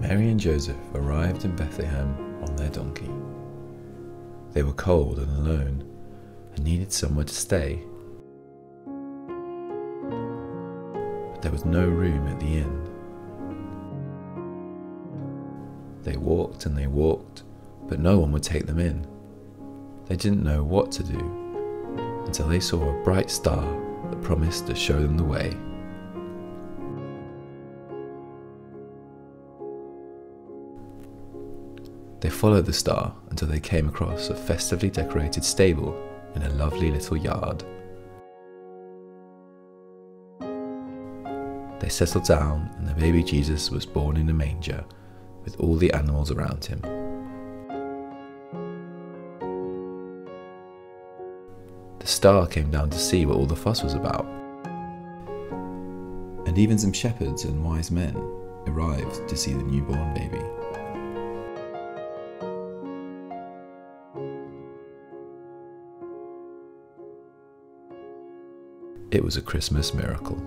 Mary and Joseph arrived in Bethlehem on their donkey. They were cold and alone and needed somewhere to stay. But there was no room at the inn. They walked and they walked, but no one would take them in. They didn't know what to do until they saw a bright star that promised to show them the way. They followed the star until they came across a festively decorated stable in a lovely little yard. They settled down, and the baby Jesus was born in a manger with all the animals around him. The star came down to see what all the fuss was about. And even some shepherds and wise men arrived to see the newborn baby. It was a Christmas miracle.